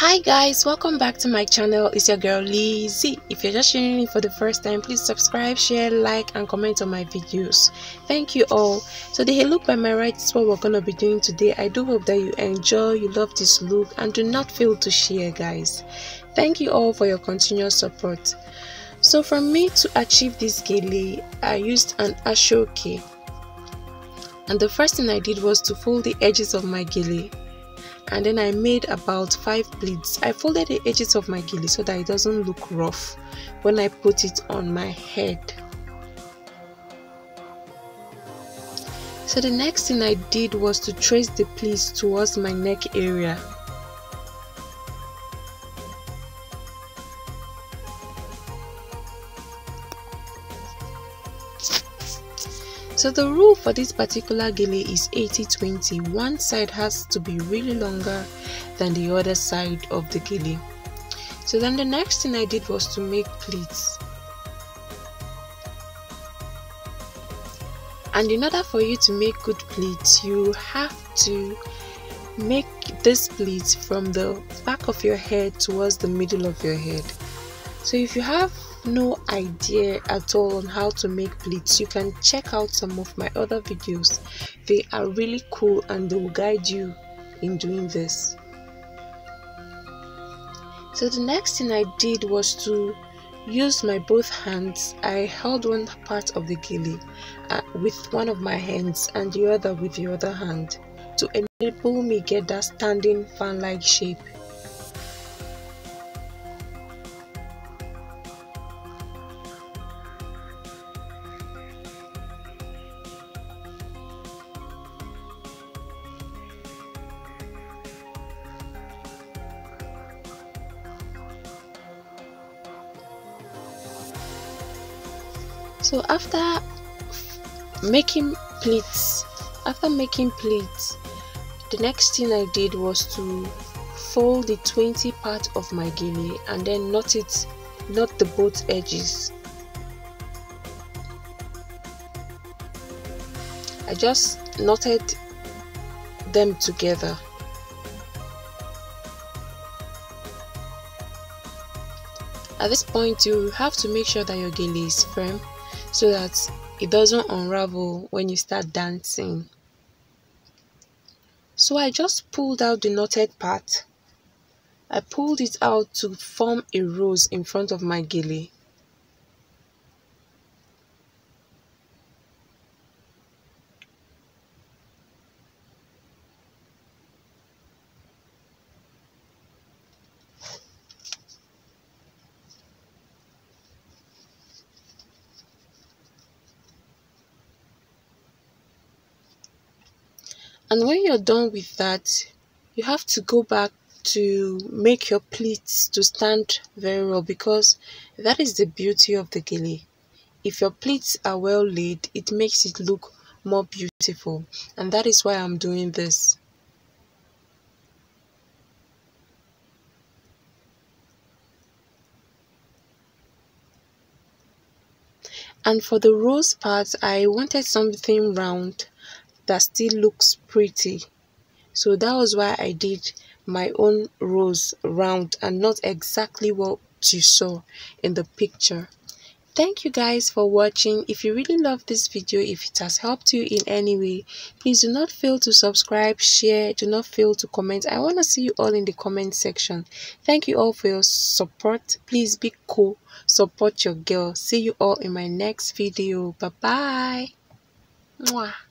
hi guys welcome back to my channel. It's your girl Lhizhi if you're just tuning in for the first time please subscribe share like and comment on my videos. Thank you all. So the look by my right is what we're gonna be doing today. I do hope that you enjoy you love this look and do not fail to share guys. Thank you all for your continuous support. So for me to achieve this gele i used an asoke. And the first thing i did was to fold the edges of my gele and then I made about five pleats. I folded the edges of my gele so that it doesn't look rough when I put it on my head. So the next thing I did was to trace the pleats towards my neck area. So the rule for this particular gele is 80-20. One side has to be really longer than the other side of the gele. So then the next thing I did was to make pleats. And in order for you to make good pleats, you have to make this pleats from the back of your head towards the middle of your head. So if you have no idea at all on how to make pleats you can check out some of my other videos. They are really cool and they will guide you in doing this. So the next thing i did was to use my both hands. I held one part of the gele uh, with one of my hands and the other with the other hand to enable me get that standing fan like shape so after making pleats after making pleats the next thing i did was to fold the 20 part of my gele and then knot it knot the both edges. I just knotted them together. At this point you have to make sure that your gele is firm so that it doesn't unravel when you start dancing. So I just pulled out the knotted part. I pulled it out to form a rose in front of my gele. And when you're done with that you have to go back to make your pleats to stand very well because that is the beauty of the gele. If your pleats are well laid it makes it look more beautiful. And that is why i'm doing this. And for the rose part i wanted something round that still looks pretty. So that was why I did my own rose round and not exactly what you saw in the picture. Thank you guys for watching. If you really love this video if it has helped you in any way please do not fail to subscribe share do not fail to comment. I want to see you all in the comment section. Thank you all for your support. Please be cool. Support your girl. See you all in my next video. Bye bye Mwah.